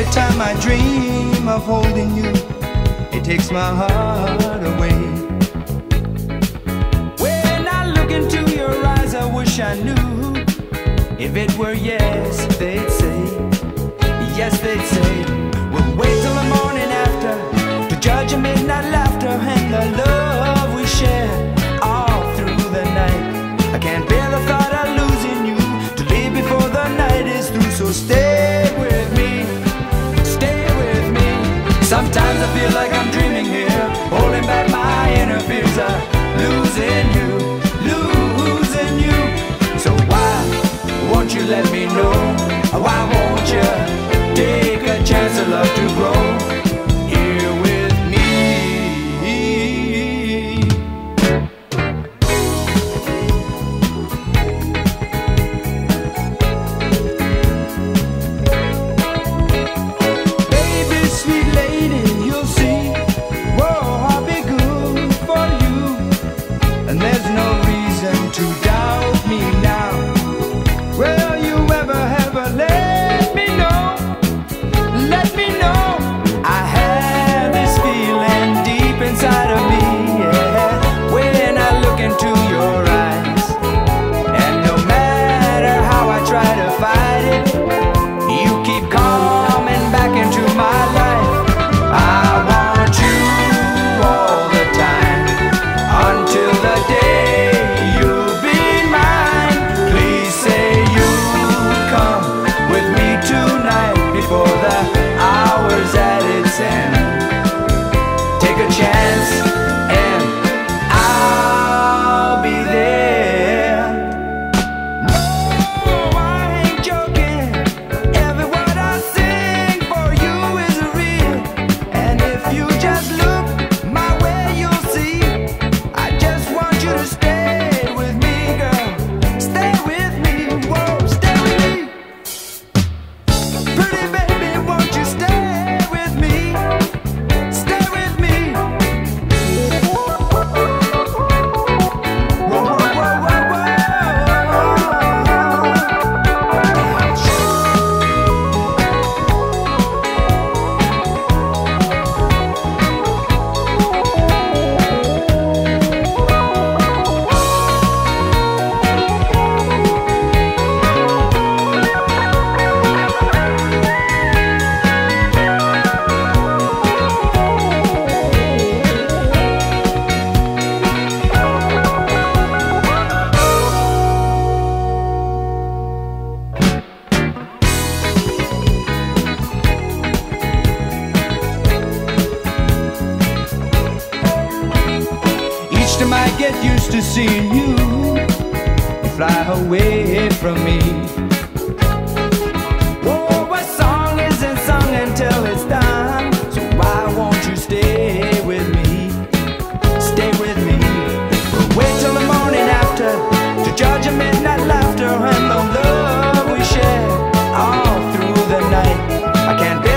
Every time I dream of holding you, it takes my heart away. When I look into your eyes, I wish I knew. If it were yes, they'd say, yes, they'd say. We'll wait till the morning after to judge a midnight laughter and the love we share all through the night. I can't bear the thought of losing you to leave before the night is through, so stay. losing you, losing you. So why won't you let me know? Why won't you take a chance to love to? get used to seeing you fly away from me. Oh, a song isn't sung until it's done, so why won't you stay with me? Stay with me. Wait till the morning after to judge a midnight laughter and the love we all through the night. I can't.